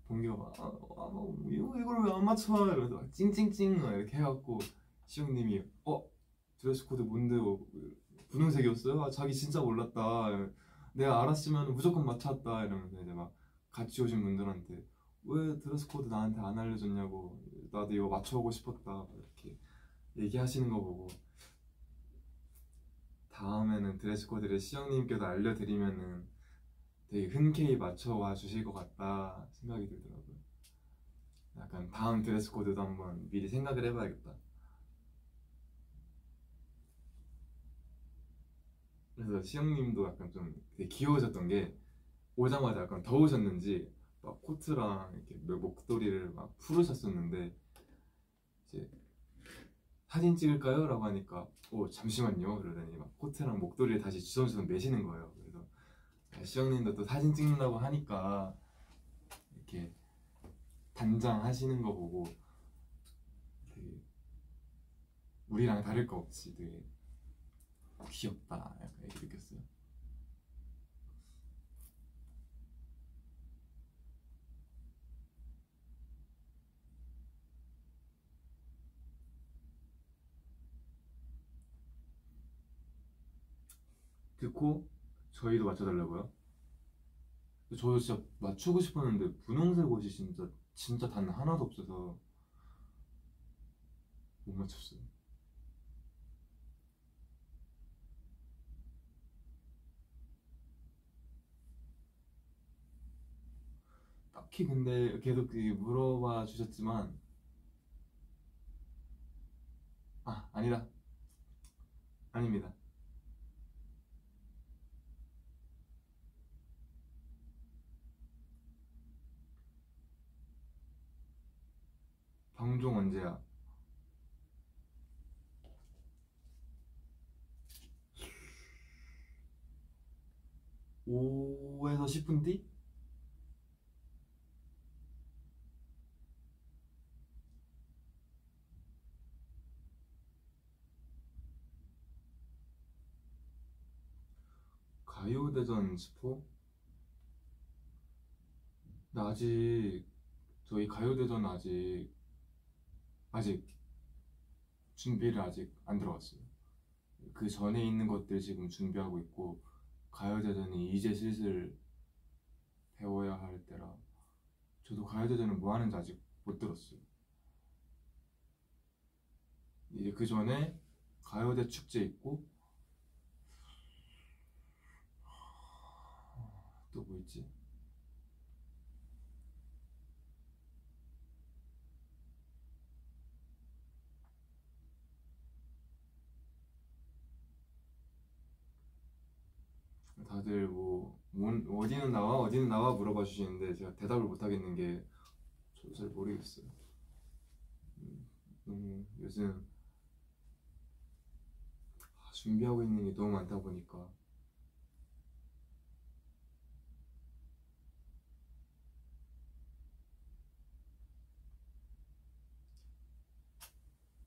막 아, 아, 뭐, 이거 이걸 왜 안 맞춰? 이러면서 막 찡찡찡 막 이렇게 해갖고 시혁님이 어 드레스 코드 뭔데 요 분홍색이었어요? 아 자기 진짜 몰랐다. 내가 알았으면 무조건 맞췄다 이러면서 이제 막 같이 오신 분들한테 왜 드레스 코드 나한테 안 알려줬냐고 나도 이거 맞춰보고 싶었다 이렇게 얘기하시는 거 보고 다음에는 드레스 코드를 시혁님께도 알려드리면은 되게 흔쾌히 맞춰와 주실 것 같다 생각이 들더라고요. 약간 다음 드레스 코드도 한번 미리 생각을 해봐야겠다. 그래서 시영님도 약간 좀 되게 귀여워졌던 게 오자마자 약간 더우셨는지 막 코트랑 이렇게 목도리를 막 풀으셨었는데 이제 사진 찍을까요? 라고 하니까 오 잠시만요 그러더니 막 코트랑 목도리를 다시 주섬주섬 매시는 거예요. 시영님도 또 사진 찍는다고 하니까 이렇게 단장 하시는 거 보고 되게 우리랑 다를 거 없이 되게 귀엽다 약간 이렇게 느꼈어요. 듣고 저희도 맞춰달라고요? 저도 진짜 맞추고 싶었는데 분홍색 옷이 진짜 진짜 단 하나도 없어서 못 맞췄어요. 딱히 근데 계속 그 물어봐 주셨지만 아 아니다 아닙니다. 방종 언제야? 5에서 10분 뒤? 가요대전 스포? 나 아직 저희 가요대전 아직 아직 준비를 아직 안 들어갔어요. 그 전에 있는 것들 지금 준비하고 있고 가요대전이 이제 슬슬 배워야 할 때라 저도 가요대전은 뭐 하는지 아직 못 들었어요. 이제 그 전에 가요대 축제 있고 또 뭐 있지? 다들 뭐 뭔- 어디는 나와 어디는 나와 물어봐 주시는데 제가 대답을 못 하겠는 게 저도 잘 모르겠어요. 음, 너무 요즘 아, 준비하고 있는 게 너무 많다 보니까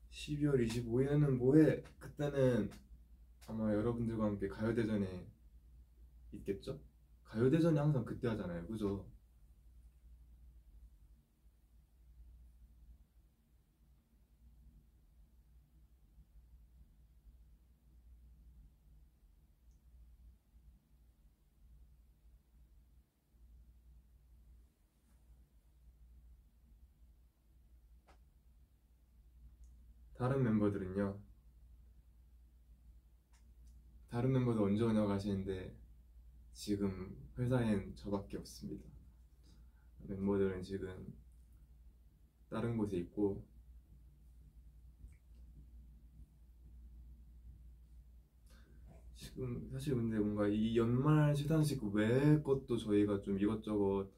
12월 25일에는 뭐해? 그때는 아마 여러분들과 함께 가요대전에 있겠죠? 가요대전이 항상 그때 하잖아요, 그죠? 다른 멤버들은요? 다른 멤버들 언제 오냐고 하시는데 지금 회사엔 저밖에 없습니다. 멤버들은 지금 다른 곳에 있고 지금 사실 근데 뭔가 이 연말 시상식 외 것도 저희가 좀 이것저것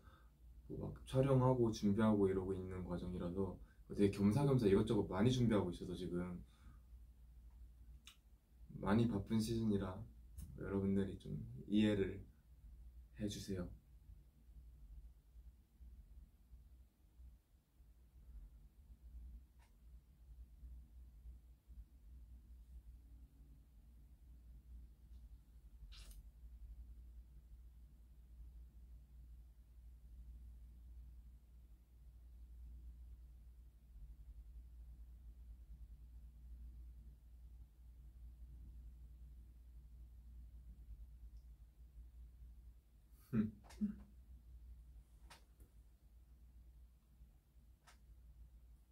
뭐막 촬영하고 준비하고 이러고 있는 과정이라서 되게 겸사겸사 이것저것 많이 준비하고 있어서 지금 많이 바쁜 시즌이라 여러분들이 좀 이해를 해주세요.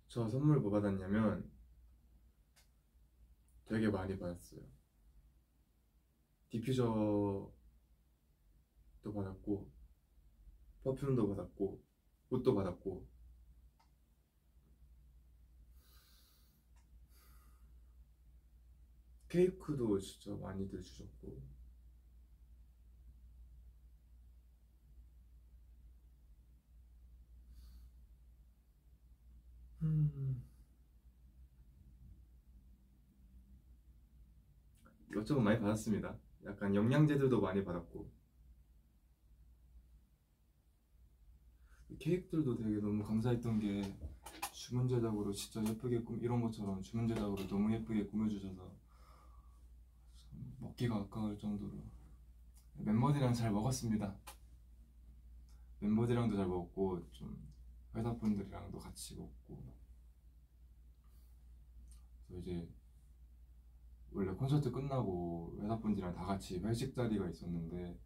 저 선물 뭐 받았냐면 되게 많이 받았어요. 디퓨저도 받았고 perfume도 받았고 옷도 받았고. 케이크도 진짜 많이들 주셨고 음. 이것저것 많이 받았습니다. 약간 영양제들도 많이 받았고 케이크들도 되게 너무 감사했던 게 주문 제작으로 진짜 예쁘게 꾸 이런 것처럼 주문 제작으로 너무 예쁘게 꾸며주셔서 먹기가 아까울 정도로 멤버들이랑 잘 먹었습니다. 멤버들이랑도 잘 먹었고 좀 회사 분들이랑도 같이 먹고. 그래서 이제 원래 콘서트 끝나고 회사 분들이랑 다 같이 회식 자리가 있었는데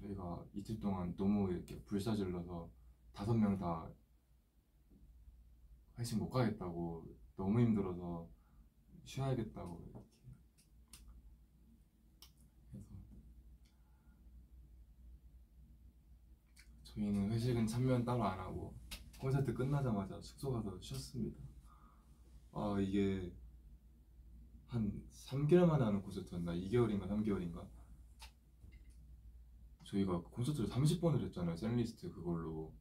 저희가 이틀 동안 너무 이렇게 불사질러서 다섯 명 다 회식 못 가겠다고 너무 힘들어서 쉬어야겠다고 이렇게 해서 저희는 회식은 참여는 따로 안 하고 콘서트 끝나자마자 숙소 가서 쉬었습니다. 아 이게 한 3개월 만에 하는 콘서트였나? 2개월인가 3개월인가? 저희가 콘서트를 30번을 했잖아요. 샌리스트 그걸로.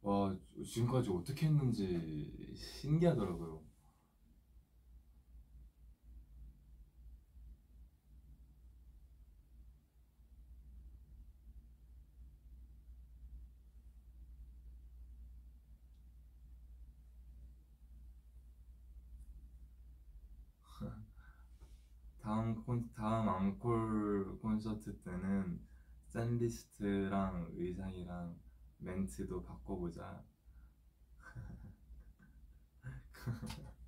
와 지금까지 어떻게 했는지 신기하더라고요. 다음 콘 다음 앙콜 콘서트 때는 샌리스트랑 의상이랑 멘트도 바꿔보자. <laughs>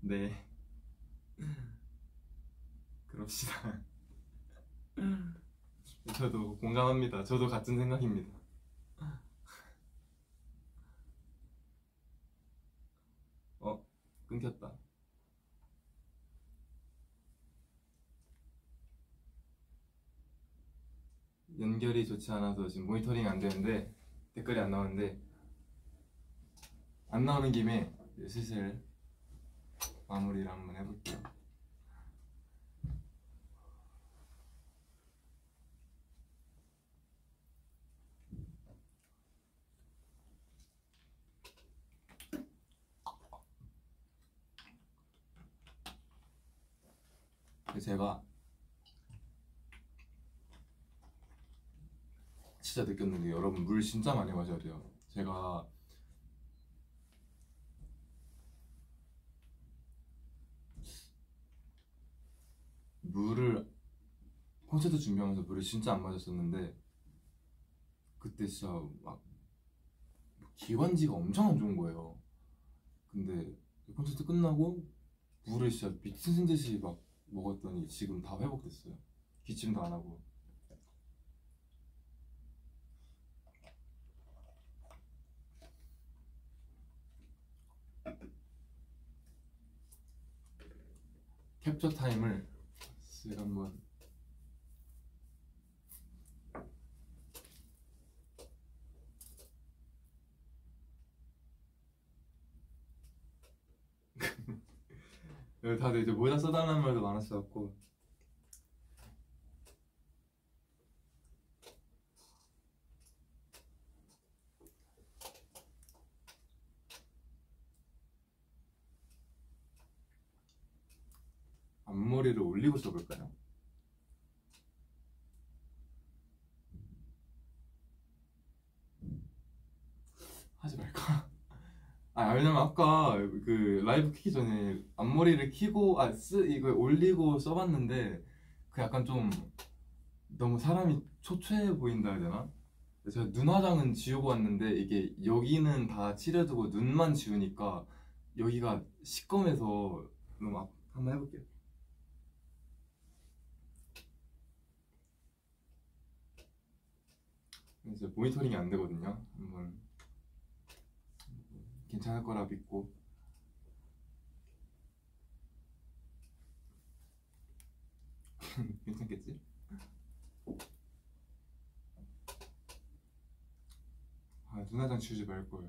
네. 그럽시다. 저도 공감합니다. 저도 같은 생각입니다. 어, 끊겼다. 연결이 좋지 않아서 지금 모니터링 안 되는데 댓글이 안 나오는데 안 나오는 김에 슬슬 마무리를 한번 해볼게요. 제가 진짜 느꼈는 게 여러분 물 진짜 많이 마셔야 돼요. 제가 물을 콘서트 준비하면서 물을 진짜 안 마셨었는데 그때 진짜 막 기관지가 엄청 안 좋은 거예요. 근데 콘서트 끝나고 물을 진짜 미친 듯이 막 먹었더니 지금 다 회복됐어요. 기침도 안 하고. 캡처 타임을 쓱 한번 여기 다들 이제 모자 써달라는 말도 많았어갖고 앞머리를 올리고 써볼까요? 하지 말까? 아 왜냐면 아까 그 라이브 키기 전에 앞머리를 키고 아쓰 이거 올리고 써봤는데 그 약간 좀 너무 사람이 초췌해 보인다 해야 되나? 제가 눈 화장은 지우고 왔는데 이게 여기는 다 칠해두고 눈만 지우니까 여기가 시꺼매서 너무 아, 한번 해볼게요. 이제 모니터링이 안 되거든요. 한번 괜찮을 거라 믿고 <laughs> 괜찮겠지? 아 눈화장 지우지 말걸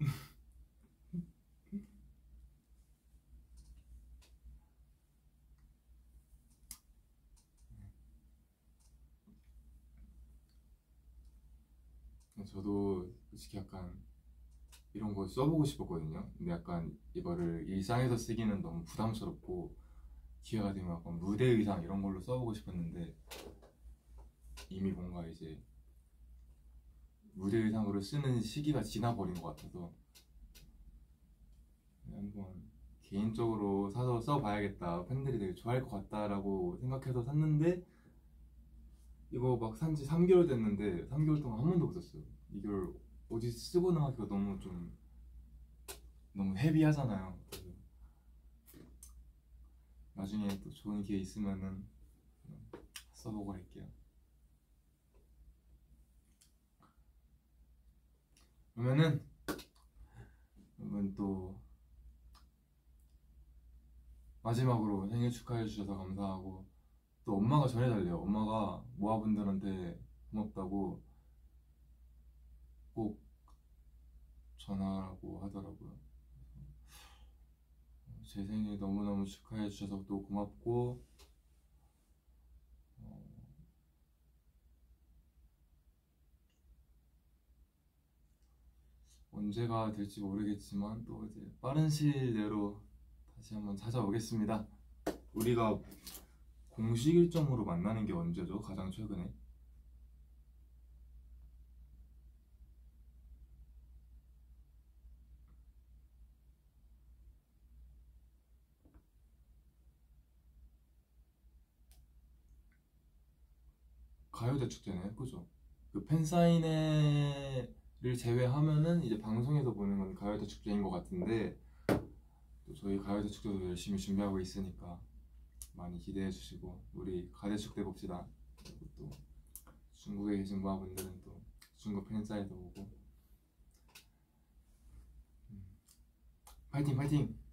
<laughs> 저도 솔직히 약간 이런 거 써보고 싶었거든요. 근데 약간 이거를 일상에서 쓰기는 너무 부담스럽고 기회가 되면 약간 무대 의상 이런 걸로 써보고 싶었는데 이미 뭔가 이제 무대 의상으로 쓰는 시기가 지나버린 것 같아서 한번 개인적으로 사서 써봐야겠다. 팬들이 되게 좋아할 것 같다라고 생각해서 샀는데 이거 막 산지 3개월 됐는데 3개월 동안 한 번도 못 썼어요. 이걸 어디 쓰고 나가기가 너무 좀 너무 헤비하잖아요. 나중에 또 좋은 기회 있으면은 써보고 할게요. 그러면은 여러분 또 마지막으로 생일 축하해 주셔서 감사하고 또 엄마가 전해달래요. 엄마가 모아분들한테 고맙다고 꼭 전화라고 하더라고요. 제 생일 너무너무 축하해 주셔서 또 고맙고 어, 언제가 될지 모르겠지만 또 이제 빠른 시일 내로 다시 한번 찾아오겠습니다. 우리가 공식 일정으로 만나는 게 언제죠? 가장 최근에? 가요대 축제네, 그죠? 그 팬사인회를 제외하면은 이제 방송에서 보는 건 가요대 축제인 것 같은데 또 저희 가요대 축제도 열심히 준비하고 있으니까 많이 기대해 주시고 우리 가대 축제 봅시다. 그리고 또 중국에 계신 모아분들은 또 중국 팬사인회도 오고 음. 파이팅 파이팅!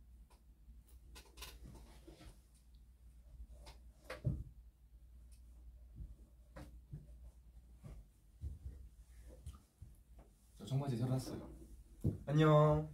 저 청바지 새로 샀어요. 안녕.